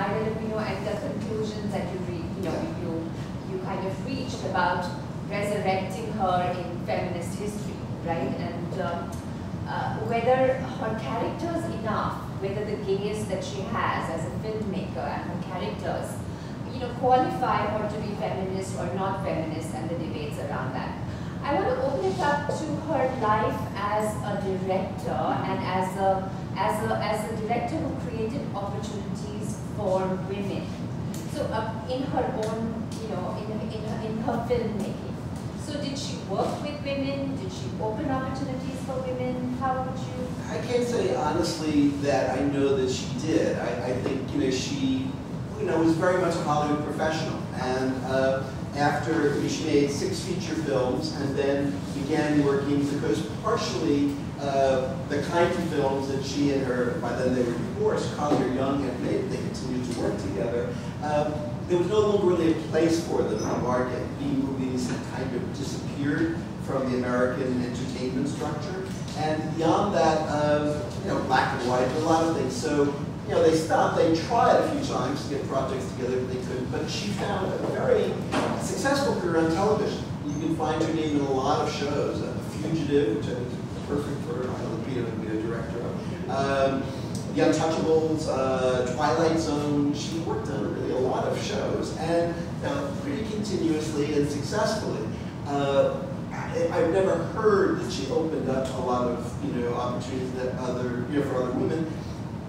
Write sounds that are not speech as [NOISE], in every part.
either you know at the conclusions that you read, you know, you you kind of reached about resurrecting her in feminist history, right? And uh, uh, whether her characters enough, whether the gaze that she has as a filmmaker and her characters, you know, qualify her to be feminist or not feminist, and the debates around that. I want to open it up to her life as a director and as a as a as a director who created opportunities for women. So uh, in her own, you know, in in her, in her filmmaking. So did she work with women? Did she open opportunities for women? How would you? I can't say honestly that I know that she did. I, I think you know she, you know, was very much a Hollywood professional and. Uh, after she made six feature films and then began working because partially uh, the kinds of films that she and her, by then they were divorced, Collier Young had made, they continued to work together, um, there was no longer really a place for them in the market. B movies had kind of disappeared from the American entertainment structure. And beyond that, um, you know, black and white, a lot of things. So you know, they stopped, they tried a few times to get projects together, but they couldn't. But she found a very successful career on television. You can find her name in a lot of shows. Uh, Fugitive, which I think is perfect for her, I know Peter would be a director of. Um, the Untouchables, uh, Twilight Zone. She worked on really a lot of shows, and uh, pretty continuously and successfully. Uh, I, have never heard that she opened up a lot of you know opportunities that other you know for other women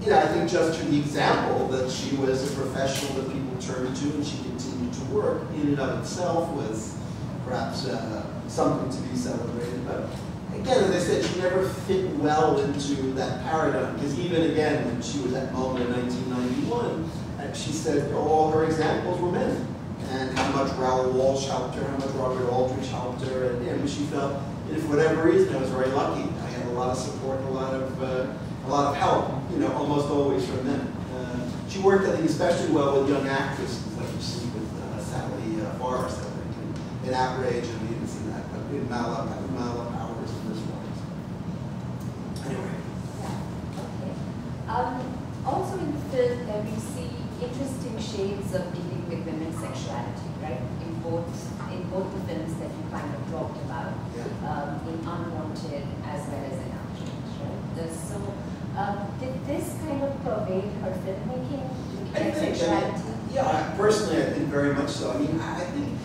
you know, I think just to the example that she was a professional that people turned to and she continued to work in and of itself was perhaps uh, something to be celebrated. But again, as I said, she never fit well into that paradigm because even again, when she was at MoMA in 1991, uh, she said all her examples were men and how much Raoul Walsh helped her, how much Robert Aldrich helped her, and, and she felt, and for whatever reason, I was very lucky. I had a lot of support, a lot of uh, a lot of help, you know, almost always from them. Uh, she worked, I think, especially well with young actresses, like you see with uh, Sally uh, Forrest, I think, in, Outrage, and even seen that, in Mala, Mala Powers in this one. Anyway. Yeah, okay. Um, also in uh, we see interesting shades of dealing with women's sexuality, right? In both in both the films that you kind of talked about, yeah. um, in Unwanted as well as in Outrage, right? so um, did this kind of pervade her filmmaking? I think, I mean, yeah, personally, I think very much so. I mean, I think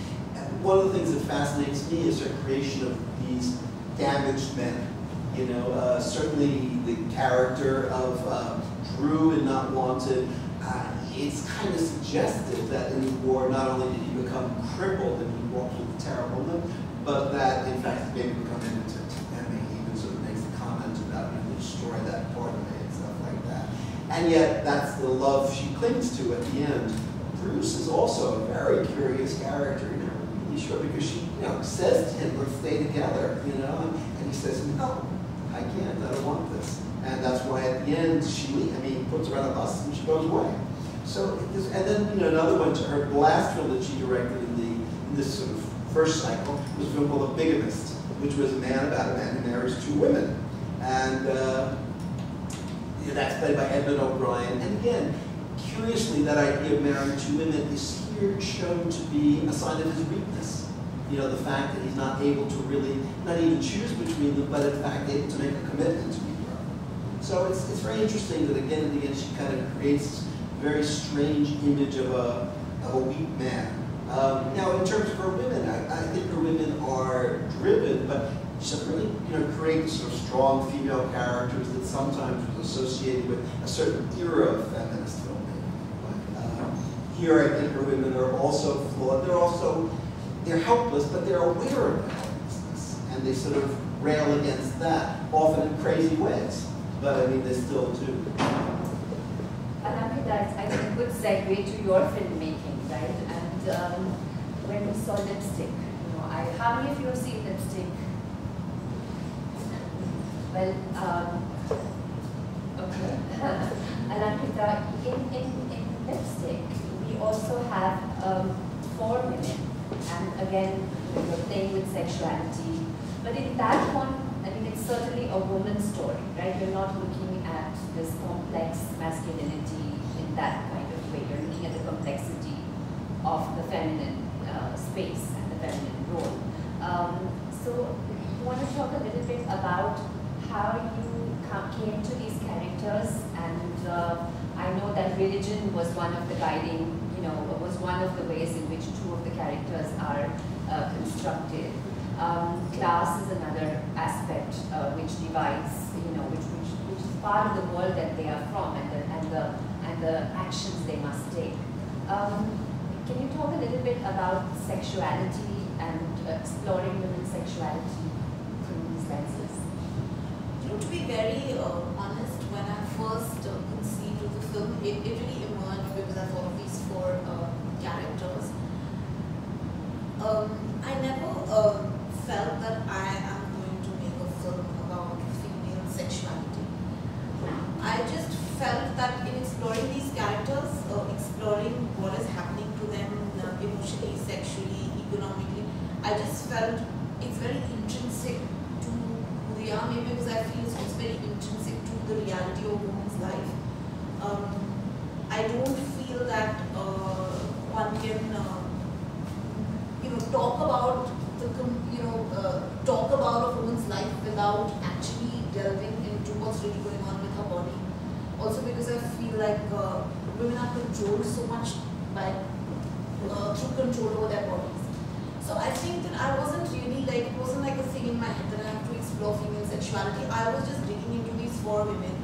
one of the things that fascinates me is her creation of these damaged men. You know, uh, certainly the character of uh, Drew in Not Wanted, uh, it's kind of suggestive that in the war, not only did he become crippled and he walked with a terrible limp, but that in fact he may become impotent. And he even sort of makes the comment about you destroy that part of me and stuff like that. And yet that's the love she clings to at the end. Bruce is also a very curious character, you know, really sure because she, you know, says to him, let's stay together, you know, and he says, no, I can't, I don't want this. And that's why at the end she, I mean, puts her on a bus and she goes away. So, and then, you know, another one to her, last film that she directed in the, in this sort of first cycle was a film called The Bigamist, which was a man about a man who marries two women. And uh, that's played by Edmund O'Brien. And again, curiously, that idea of marrying two women is here shown to be a sign of his weakness. You know, the fact that he's not able to really, not even choose between them, but in fact able to make a commitment to them. So it's, it's very interesting that again and again she kind of creates this very strange image of a, of a weak man. Um, now, in terms of her women, I, I think her women are driven, but she really you know, creates sort of strong female characters that sometimes was associated with a certain era of feminist filmmaking. But, uh, here, I think her women are also flawed. They're also, they're helpless, but they're aware of their helplessness. And they sort of rail against that, often in crazy ways. But I mean, they still do. Alankrita, that's, I think, a good segue to your filmmaking, right? And um, when we saw Lipstick, you know, I, how many of you have seen Lipstick? Well, um, okay. [LAUGHS] Alankrita, in, in, in Lipstick, we also have um, four women, and again, we're playing with sexuality. But in that one, I mean, it's certainly a woman's story, right? You're not looking at this complex masculinity in that kind of way. You're looking at the complexity of the feminine uh, space and the feminine role. Um, so you want to talk a little bit about how you came to these characters and uh, I know that religion was one of the guiding, you know, was one of the ways in which two of the characters are uh, constructed. Um, class is another aspect uh, which divides, you know, which, which, which is part of the world that they are from and the, and the, and the actions they must take. Um, can you talk a little bit about sexuality and exploring women's sexuality through these lenses? You know, to be very uh, honest, when I first uh, conceived of the film, it, it really I of these four uh, characters. Um, I never um, felt that I am going to make a film about female sexuality. I just felt that in exploring these characters, uh, exploring what is happening to them uh, emotionally, sexually, economically, I just felt it's very intrinsic to who they are, maybe because I feel it's just very intrinsic to the reality of a woman's life. Um, I don't feel that uh, one can, uh, you know, talk about the, you know, uh, talk about a woman's life without actually delving into what's really going on with her body. Also because I feel like uh, women are controlled so much by uh, through control over their bodies. So I think that I wasn't really like it wasn't like a thing in my head that I have to explore female sexuality. I was just digging into these four women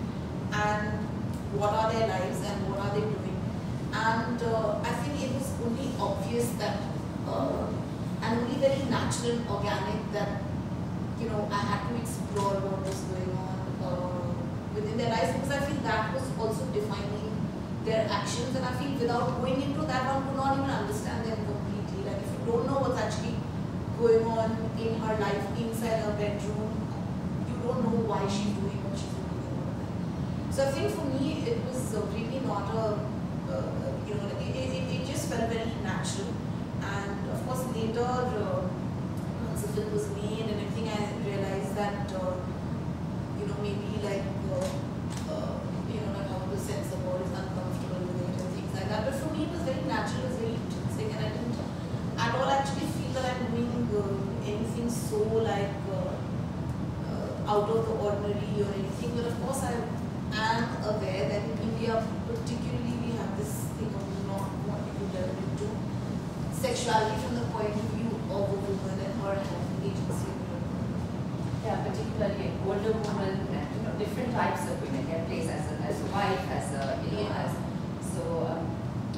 and what are their lives and what are they doing. And uh, I think it was that uh, and only very natural organic that you know I had to explore what was going on uh, within their lives because I feel that was also defining their actions and I feel without going into that one could not even understand them completely. Like if you don't know what's actually going on in her life inside her bedroom, you don't know why she's doing what she's doing. So I think for me it was really not a uh, you know it, it, felt very natural and of course later uh, once the film was made and everything I realized that uh, you know maybe like uh, uh, you know like how the sense the world is uncomfortable with it and things like that. But for me it was very natural it was very intrinsic and I didn't at all actually feel that I'm doing uh, anything so like uh, out of the ordinary or anything. But of course I am aware that in India particularly we have this thing of not wanting to delve into sexuality from the point of view of a woman and her having agency. Yeah, particularly older woman and you know different types of women. Their place as a, as a wife, as a you know Yeah. as so. Um,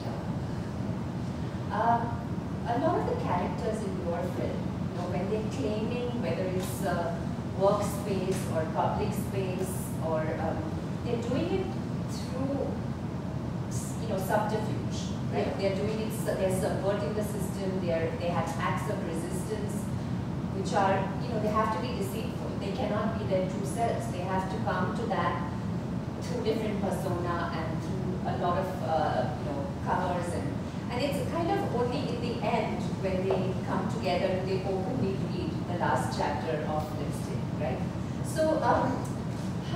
yeah. Um, a lot of the characters in your film, you know, when they're claiming whether it's a workspace or public space or um, they're doing it through you know subterfuge, right? Yeah. They're doing it. They're subverting the system. They're they have acts of resistance which are, you know, they have to be deceitful. They cannot be their true selves. They have to come to that through different persona and through a lot of, uh, you know, covers and, and it's kind of only in the end when they come together they openly read the last chapter of Lipstick, right? So, um,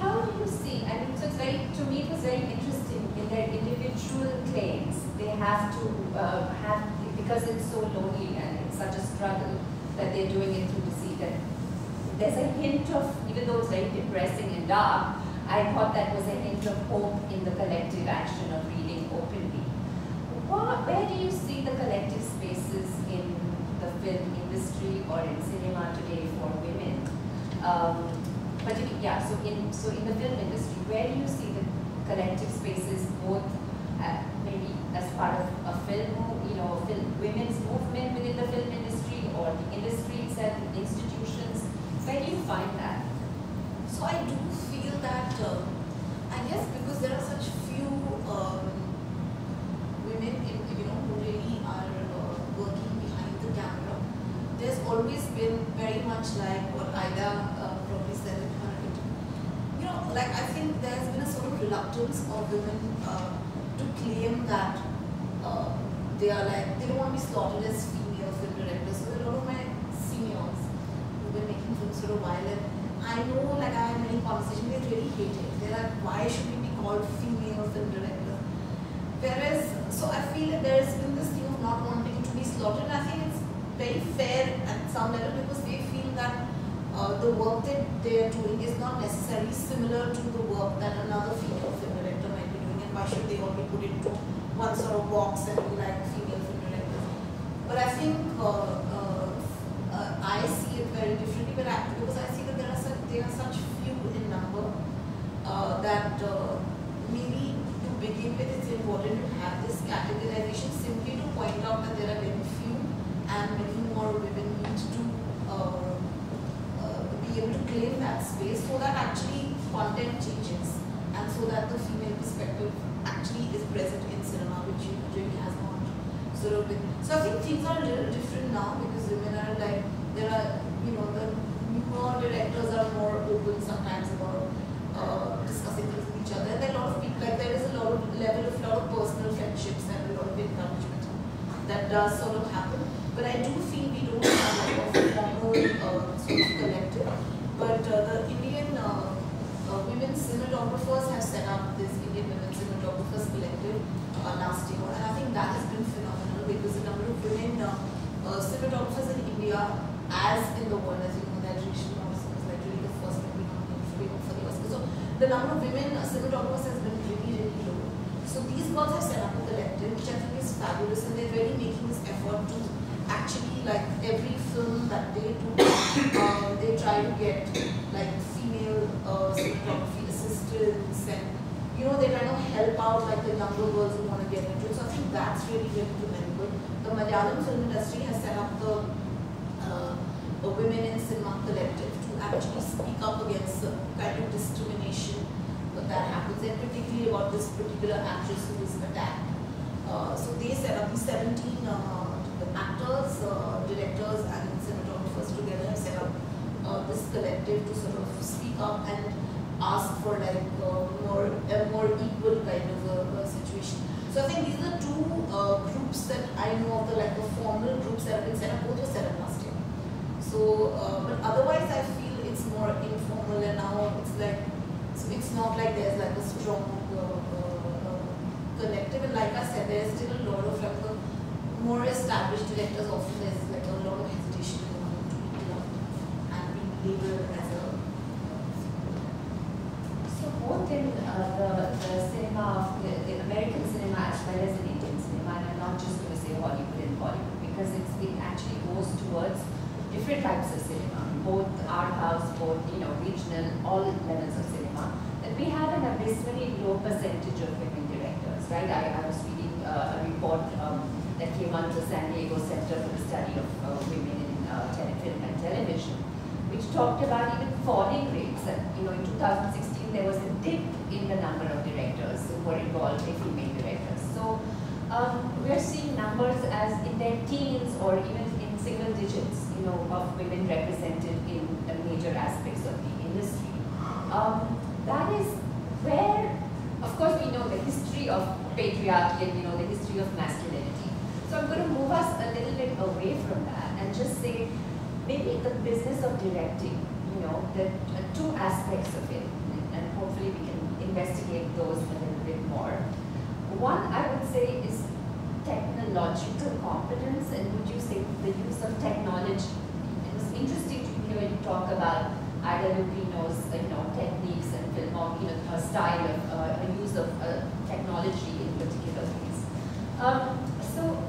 how do you see, I mean, so it's very, to me it was very interesting in their individual claims, they have to uh, have, because it's so lonely and it's such a struggle, that they're doing it through deceit. And there's a hint of, even though it's very depressing and dark, I thought that was a hint of hope in the collective action of reading openly. What, where do you see the collective spaces in the film industry or in cinema today for women? Um, particularly, yeah, so in, so in the film industry, where do you see the collective spaces both uh, maybe as part of a film, you know, film, women's movement within the film industry or the industry itself, the institutions? Where do you find that? So I do feel that, uh, I guess because there are such few um, women, in, you know, who really are uh, working behind the camera, there's always been very much like what Ida uh, probably said in her interview. You know, like I think there's been a sort of reluctance of women uh, to claim that uh, they are like, they don't want to be slotted as female film directors. So a lot of my seniors who've been making films for a while and I know like I had many conversations, they really hate it. They're like, why should we be called female film director? Whereas, so I feel that there has been this thing of not wanting to be slaughtered. And I think it's very fair at some level because they feel that uh, the work that they are doing is not necessarily similar to the work that another female film director might be doing. And why should they all be put into one sort of box and be like female film directors? But I think uh, uh, uh, I see it very differently. But I, because I see that there are such, there are such few in number uh, that uh, maybe begin with, it's important to have this categorization simply to point out that there are very few and many more women need to uh, uh, be able to claim that space so that actually content changes and so that the female perspective actually is present in cinema, which really has not sort of been. So I think things are a little different now because women are like, there are, you know, the newer directors are more open sometimes about uh, discussing things with each other. And there are a lot of people, like there is a lot of level of lot of personal friendships and a lot of encouragement that does sort of happen. But I do feel we don't have a formal uh, sort of collective. But uh, the Indian uh, uh, women cinematographers have set up this Indian Women Cinematographers Collective last year, and I think that has been phenomenal because the number of women cinematographers in India, as in the world, as you know, that Morrison was like really the first nominated for the Oscars. So the number of women cinematographers has been really, really low. So these girls have set up a collective, which I think is fabulous, and they're really making this effort to actually, like every film that they do, uh, they try to get like female uh, cinematography assistants, and you know they're trying to help out like the younger girls who want to get into it. So I think that's really, really commendable. The Malayalam film industry has set up the uh, Women in Cinema Collective to actually speak up against the kind of discrimination that happens, and particularly about this particular actress who was attacked. Uh, so they set up the 17 uh, actors, uh, directors, and cinematographers together set up uh, this collective to sort of speak up and ask for like uh, more a more equal kind of a, a situation. So I think these are two uh, groups that I know of the like the formal groups that have been set up. Both were set up last year. So, uh, but otherwise I feel it's more informal and now it's like, it's not like there's like a strong collective and like I said, there's still a lot of like more established directors often there's like a lot of hesitation to be loved and being labeled as a So both in uh, the, the cinema of the, American cinema as well as in Indian cinema, and I'm not just going to say Hollywood and Bollywood because it's, it actually goes towards different types of cinema, both art house, both you know regional, all levels of cinema. That we have an abysmally low percentage of women directors, right? I, I was reading uh, a report came of San Diego Center for the Study of uh, Women in uh, and Television, which talked about even falling rates. And you know, in 2016 there was a dip in the number of directors who were involved, in female directors. So um, we're seeing numbers as in their teens or even in single digits, you know, of women represented in major aspects of the industry. Um, that is where, of course, we know the history of patriarchy and you know the history of masculinity. So I'm going to move us a little bit away from that and just say maybe the business of directing, you know, the uh, two aspects of it, and hopefully we can investigate those a little bit more. One, I would say, is technological competence, and would you say the use of technology? It was interesting to hear you talk about Ida Lupino's, you know, techniques and film, you know, her style of uh, use of uh, technology in particular ways. Um, so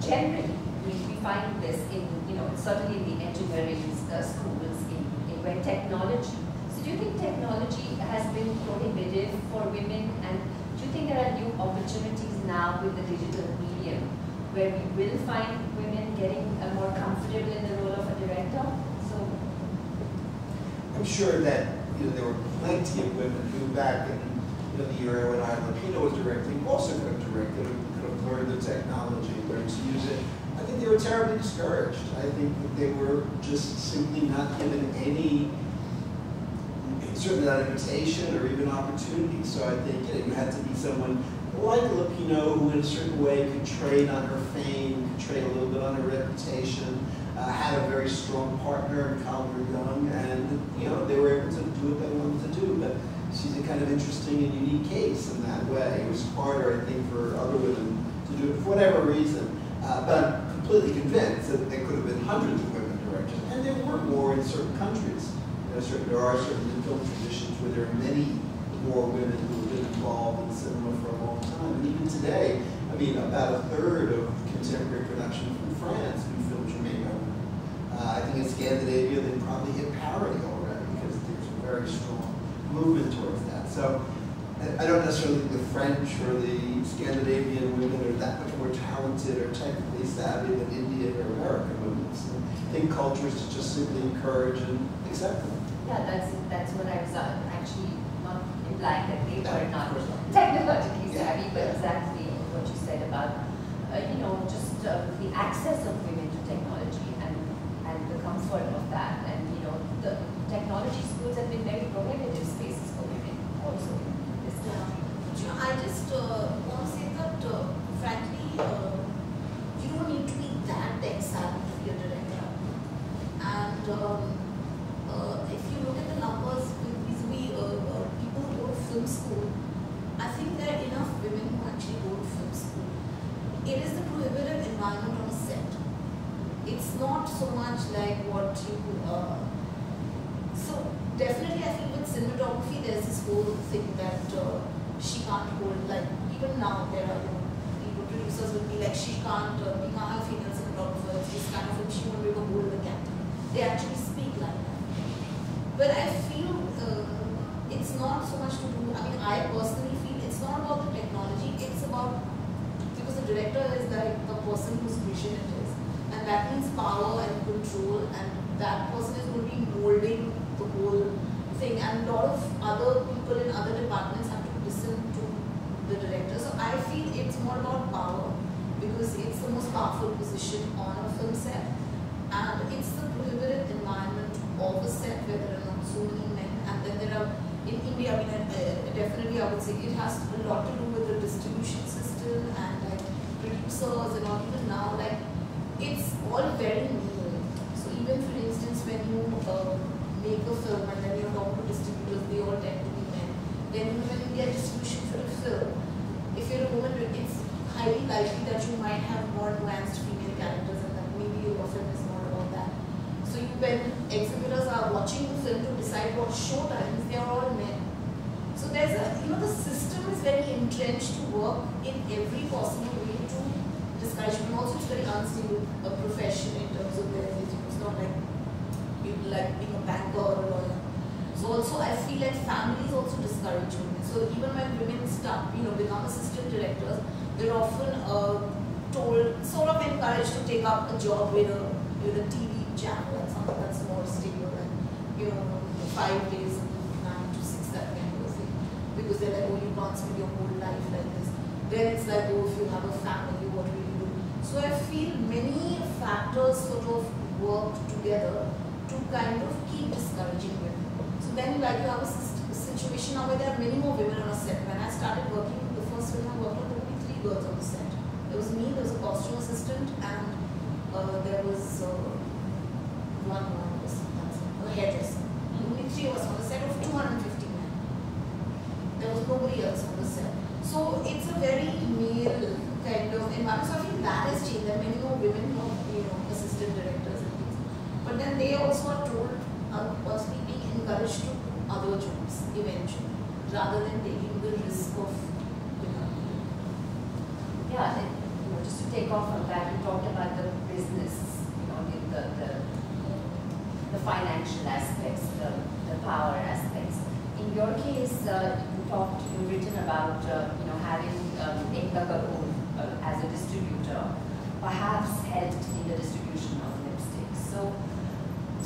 generally, we, find this in, you know, certainly in the engineering uh, schools, in, in where technology. So do you think technology has been prohibitive for women, and do you think there are new opportunities now with the digital medium where we will find women getting uh, more comfortable in the role of a director? So I'm sure that you know there were plenty of women who back in know, the era when Ida Lupino was directing also could have directed, could have learned the technology, learned to use it. I think they were terribly discouraged. I think that they were just simply not given any, certainly not invitation or even opportunity. So I think you, know, you had to be someone like Lupino who in a certain way could trade on her fame, could trade a little bit on her reputation, uh, had a very strong partner in Collier Young, and you know they were able to do what they wanted to do. But she's a kind of interesting and unique case in that way. It was harder, I think, for other women to do it for whatever reason. Uh, but I'm completely convinced that there could have been hundreds of women directors, and there were more in certain countries. Certain, there are certain film traditions where there are many more women who have been involved in cinema for a long time. And even today, I mean, about a third of contemporary production from France, new film made. Uh, I think in Scandinavia, they probably hit parity already because there's a very strong movement towards that. So I don't necessarily think the French or the Scandinavian women are that much more talented or technically savvy than Indian or American women. So I think culture is to just simply encourage and accept them. Yeah, that's that's what I was uh, actually not implying that they were not technologically savvy, but exactly what you said about, uh, you know, just uh, the access of women to technology and, and the comfort of that. And, you know, the technology schools have been very prohibitive spaces for women also in this Yeah. country. But, you know, I just uh, want to say that, uh, frankly, uh, you don't need to be that tech savvy to be a director. And um, uh, if you look at the numbers vis-a-vis uh, uh, people who go to film school, I think there are enough women who actually go to film school. It is the prohibitive environment on a set. It's not so much like what you. Uh, so definitely, I feel with cinematography, there's this whole thing that uh, she can't hold. Like even now, there are people producers will be like, she can't uh, be a female cinematographer. This kind of. She won't be able to hold the camera. They actually speak like that. But I feel uh, it's not so much to do. I mean, I personally feel it's not about the technology. It's about because the director is like the person whose vision it is, and that means power and control, and that person is going to be molding the whole thing. And a lot of other people in other departments have to listen to the director. So I feel it's more about power because it's the most powerful position on a film set, and it's the prohibited environment of a set where there are not so many men, and then there are in India, I mean, uh, definitely I would say it has a lot to do with the distribution system and like producers and all. Even now, like it's all very new. So even when you uh, make a film and then you're talking to distributors, they all tend to be men. Then when you get distribution for a film, if you're a woman, it's highly likely that you might have more nuanced female characters and that maybe your film is more about that. So you, when exhibitors are watching the film to decide what show times, they are all men. So there's a, you know, the system is very entrenched to work in every possible way to discourage women. Also, it's very unstable a profession in terms of their age. It's not like like being a banker or a lawyer. So also, I feel like families also discourage women. So even when women start, you know, become assistant directors, they're often uh, told, sort of encouraged to take up a job with a, with a TV channel or something that's more stable and, you know, five days nine to six, that kind of thing. Because they're like, oh, you can't spend your whole life like this. Then it's like, oh, if you have a family, what will you do? So I feel many factors sort of work together to kind of keep discouraging women. So then, like, you have a situation now where there are many more women on a set. When I started working, the first film I worked on, there were three girls on the set. There was me, there was a costume assistant, and uh, there was uh, one more, it, a hairdresser. Only three of us on the set of 250 men. There was nobody else on the set. So it's a very male kind of environment. So I think that has changed. There are many more women who you know, assistant directors. But then they also are told, uh, possibly being encouraged to other jobs eventually, rather than taking the risk of, know, Yeah, and, you know, just to take off from that, you talked about the business, you know, the, the, the, the financial aspects, the, the power aspects. In your case, uh, you talked, you've written about, uh, you know, having um, uh, as a distributor, perhaps helped in the distribution of lipsticks. So,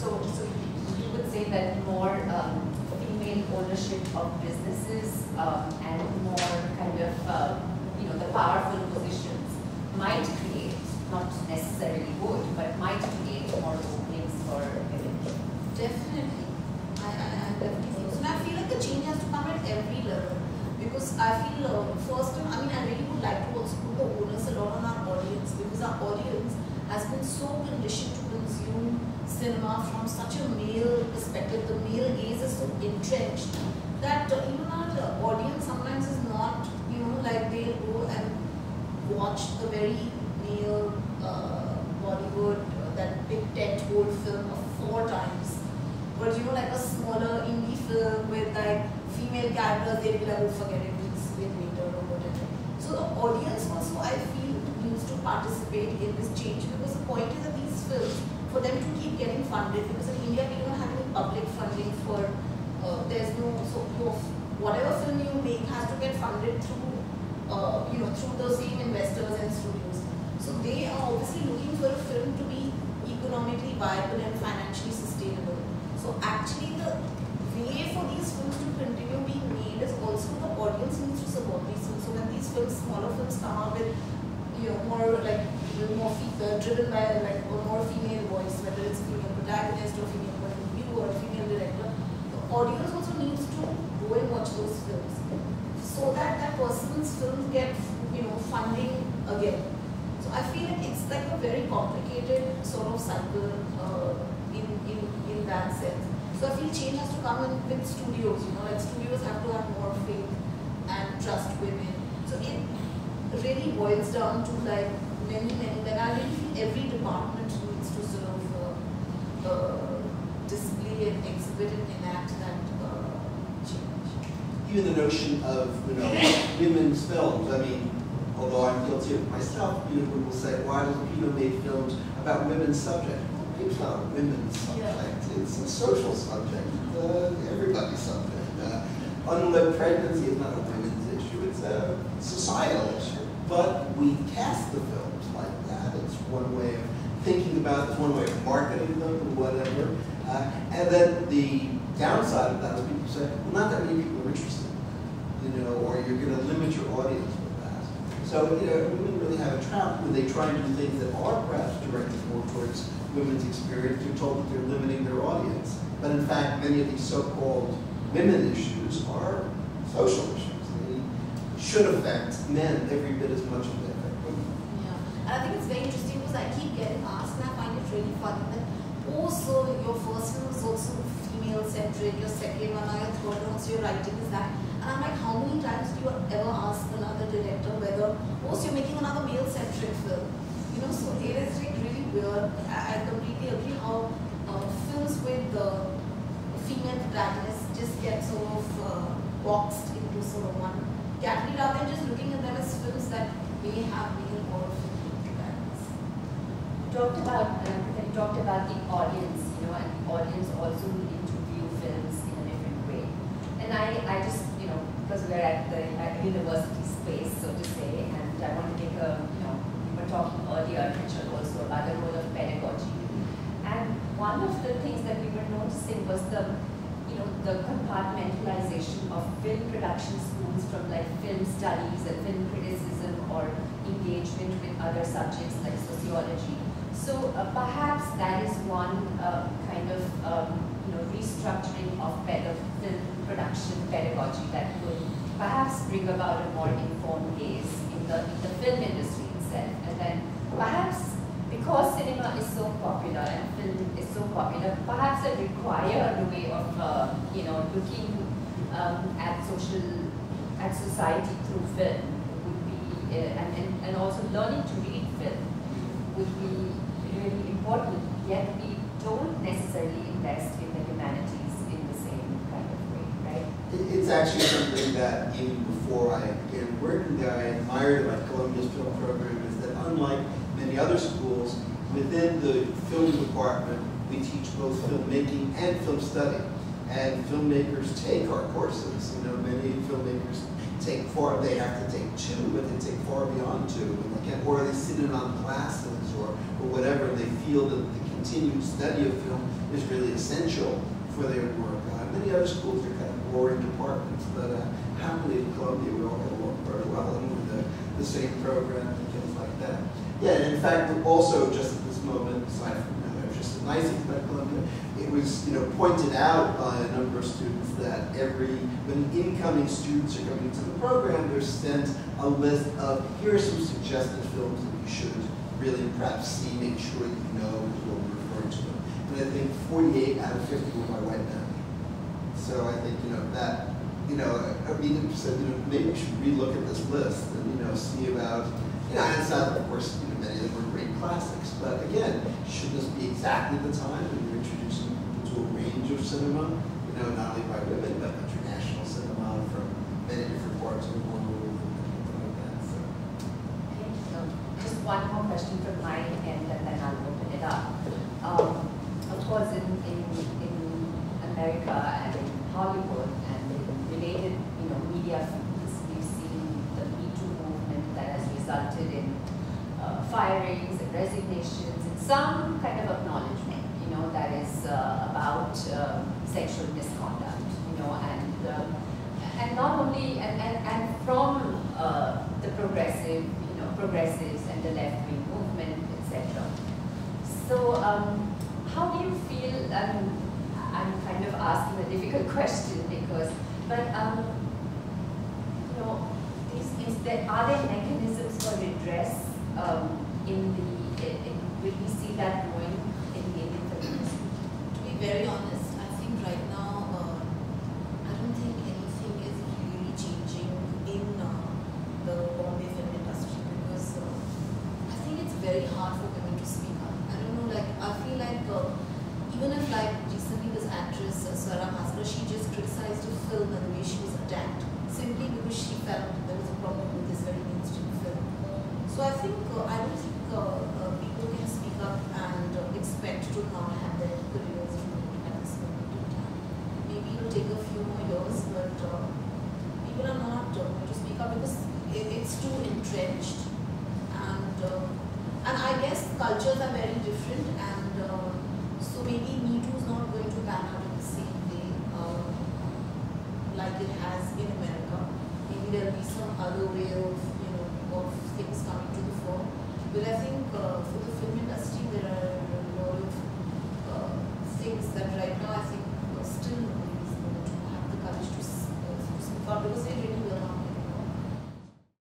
so, so you would say that more um, female ownership of businesses um, and more kind of, uh, you know, the powerful positions might create, not necessarily would, but might create more openings for women. Definitely. I, I, I definitely so. I feel like the change has to come at every level. Because I feel, uh, first, I mean, I really would like to also put the onus a lot on our audience because our audience has been so conditioned to consume cinema from such a male perspective. The male gaze is so entrenched that uh, even our audience sometimes is not, you know, like they'll go and watch a very male uh, Bollywood, uh, that big tent-pole film four times. But you know, like a smaller indie film with like female characters, they'll be like, oh, forget it, we'll see later or whatever. So the audience also, I feel, needs to participate in this change because the point is that these films, for them to keep getting funded, because in India we don't have any public funding for, uh, there's no, so your, whatever film you make has to get funded through, uh, you know, through the same investors and studios. So they are obviously looking for a film to be economically viable and financially sustainable. So actually the way for these films to continue being made is also the audience needs to support these films. So when these films, smaller films come out with you know, more like more uh, driven by like a more female voice, whether it's female protagonist or female point of view or female director, the audience also needs to go and watch those films so that that person's films get you know funding again. So I feel like it's like a very complicated sort of cycle uh, in, in, in that sense. So I feel change has to come in with studios, you know, like studios have to have more faith and trust women. So it really boils down to like many, many, like I really every department needs to sort of uh, uh, display and exhibit and enact that uh, change. Even the notion of, you know, women's films, I mean, although I'm guilty of myself, you know, people will say, why does Pino make films about women's subjects? It's not a women's subject, yeah. it's a social subject, uh, everybody's subject. Uh, pregnancy is not a women's issue, it's a societal issue. But we cast the films like that. It's one way of thinking about it, it's one way of marketing them or whatever. Uh, and then the downside of that is people say, well, not that many people are interested, you know, or you're going to limit your audience so, you know, women really have a trap when they try and do things that are perhaps directed more towards women's experience. They're told that they're limiting their audience. But in fact, many of these so-called women issues are social issues. They should affect men every bit as much as they affect women. Yeah, and I think it's very interesting because I keep getting asked, and I find it really funny that, oh, so your first film was also female-centric, your second one, your third one, so your writing is that. And I'm like, how many times do you ever ask another director whether, oh, so you're making another male-centric film? You know, so it is really weird. I, I completely agree how uh, films with the female protagonists just get sort of uh, boxed into sort of one category rather than just looking at them as films that may have male or female. Talked about, uh, talked about the audience, you know, and the audience also needing to view films in a different way. And I, I just you know, because we're at the at university space, so to say, and I want to make a, you know, we were talking earlier, Richard, also about the role of pedagogy. And one of the things that we were noticing was the, you know, the compartmentalization of film production schools from like film studies and film criticism or engagement with other subjects like sociology. So uh, perhaps that is one uh, kind of um, you know restructuring of film production pedagogy that could perhaps bring about a more informed gaze in the, in the film industry itself. And then perhaps because cinema is so popular and film is so popular, perhaps it require a way of, uh, you know, looking um, at social, at society through film would be, uh, and, and, and also learning to read film would be really important, yet we don't necessarily invest in the humanities it's actually something that even before I began working there, I admired about Columbia's film program is that unlike many other schools, within the film department, we teach both filmmaking and film study. And filmmakers take our courses. You know, many filmmakers take far, they have to take two, but they take far beyond two. And they can, or they sit in on classes or, or whatever, they feel that the continued study of film is really essential for their work. Uh, many other schools are kind boring departments, but uh, happily at Columbia we all get along very well and with the, the same program and things like that. Yeah, and in fact, also just at this moment, aside from you know, just a nice thing about Columbia, it was you know pointed out by a number of students that every when incoming students are coming to the program, they're sent a list of here are some suggested films that you should really perhaps see, make sure you know what we're referring to them. And I think 48 out of 50 were by white men. So I think, you know, that you know, Amina said, you know, maybe we should relook at this list and, you know, see about, you know, and of course, you know, many of them were great classics, but again, should this be exactly the time when you're introducing to a range of cinema, you know, not only by women, but international cinema from many different parts of the world and things like that. Okay, so just one more question from my end and then I'll open it up. Um, of course, in, in, in America and in Hollywood and in related, you know, media fields, we've seen the Me Too movement that has resulted in uh, firings and resignations and some kind of acknowledgement, you know, that is uh, about uh, sexual misconduct, you know, and uh, and not only and, and, and from uh, the progressive, you know, progressives and the left wing movement, etc. So, um, how do you feel? Um, I'm kind of asking a difficult [LAUGHS] question because, but um, you know, is, is there are there mechanisms for redress um, in the? In, will we see that growing in the Indian feminism? To be very honest, I think right now, uh, I don't think anything is really changing in uh, the Bombay film industry because uh, I think it's very hard for women to speak up. I don't know, like, I feel like uh, even if, like, recently this actress, uh, Swara she just criticized a film and the way she was attacked simply because she felt there was a problem with this very mainstream film. So I think,